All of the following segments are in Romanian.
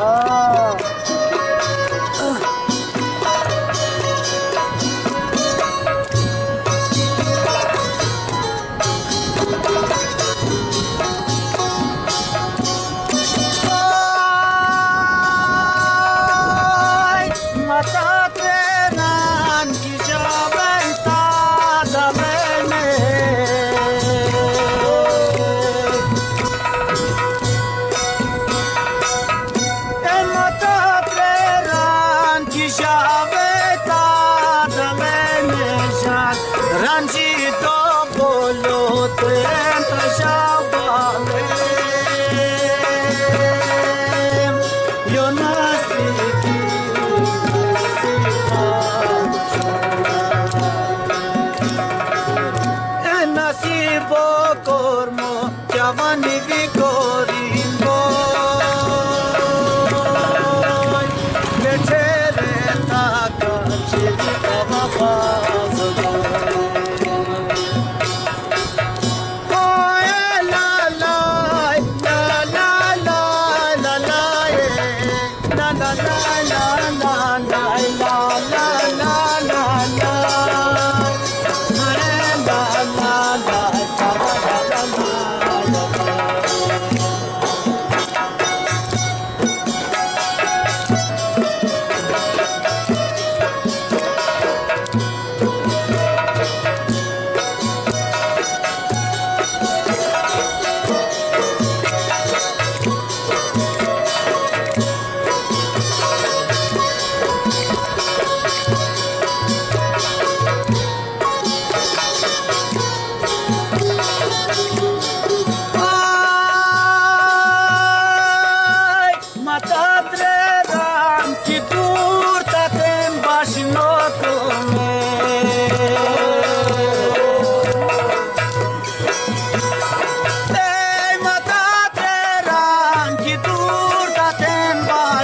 哦 ranji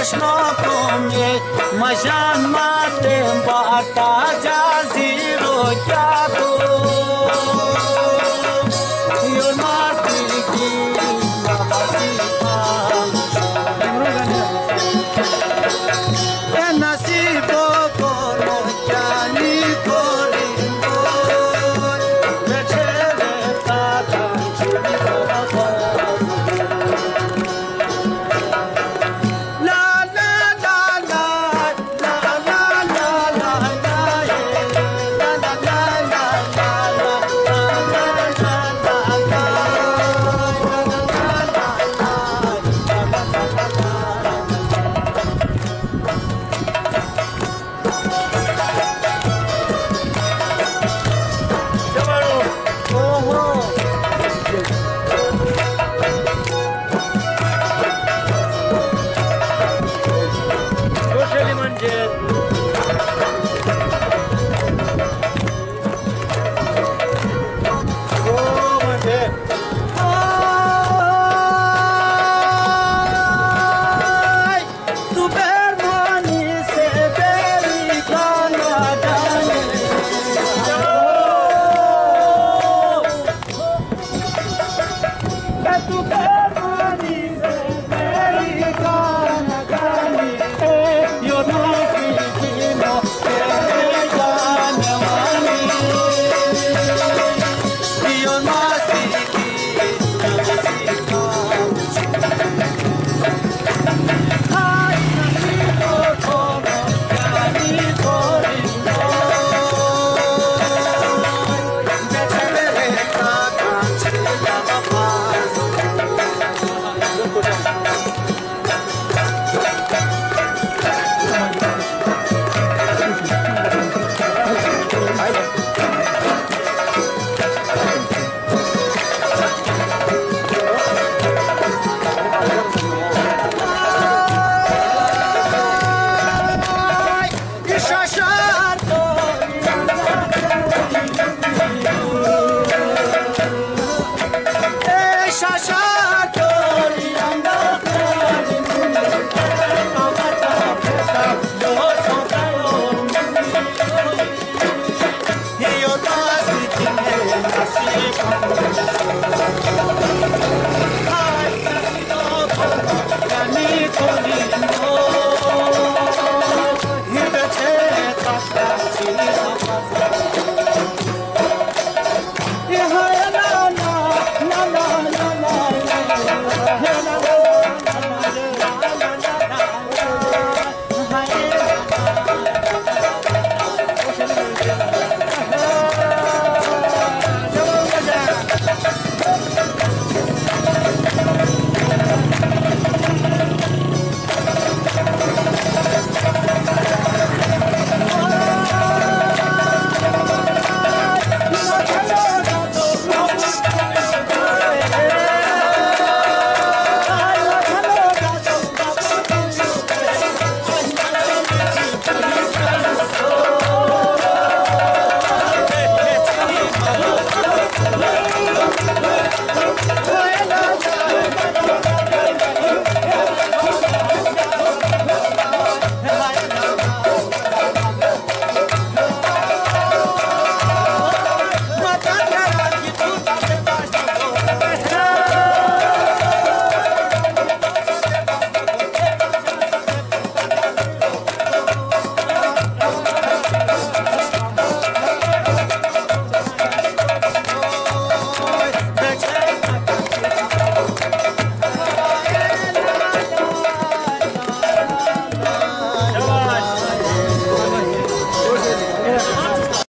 Snoprumie, Majan Matemba, Ataja Ziro Chiato. Thank you.